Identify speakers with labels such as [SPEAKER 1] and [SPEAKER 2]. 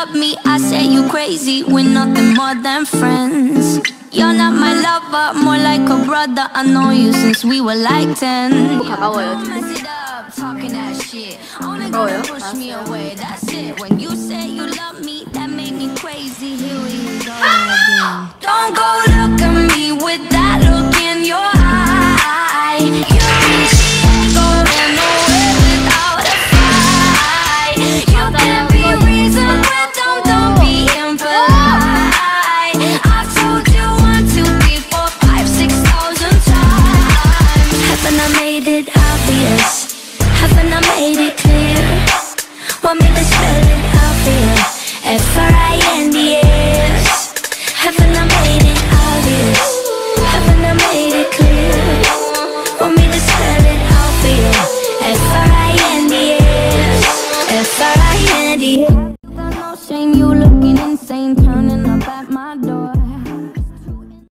[SPEAKER 1] love me, I say you crazy We're nothing more than friends You're not my lover, more like a brother I know you since we were like ten Talking
[SPEAKER 2] that shit push me away, that's it When you say you love me, that made me crazy ah! Don't go
[SPEAKER 3] obvious? Haven't I made it clear? Want me to spell it obvious? F-R-I-N-D-S Haven't I made it obvious? Haven't I made it clear? Want me to spell it obvious?
[SPEAKER 2] F-R-I-N-D-S F-R-I-N-D-S You
[SPEAKER 4] got no shame, you looking insane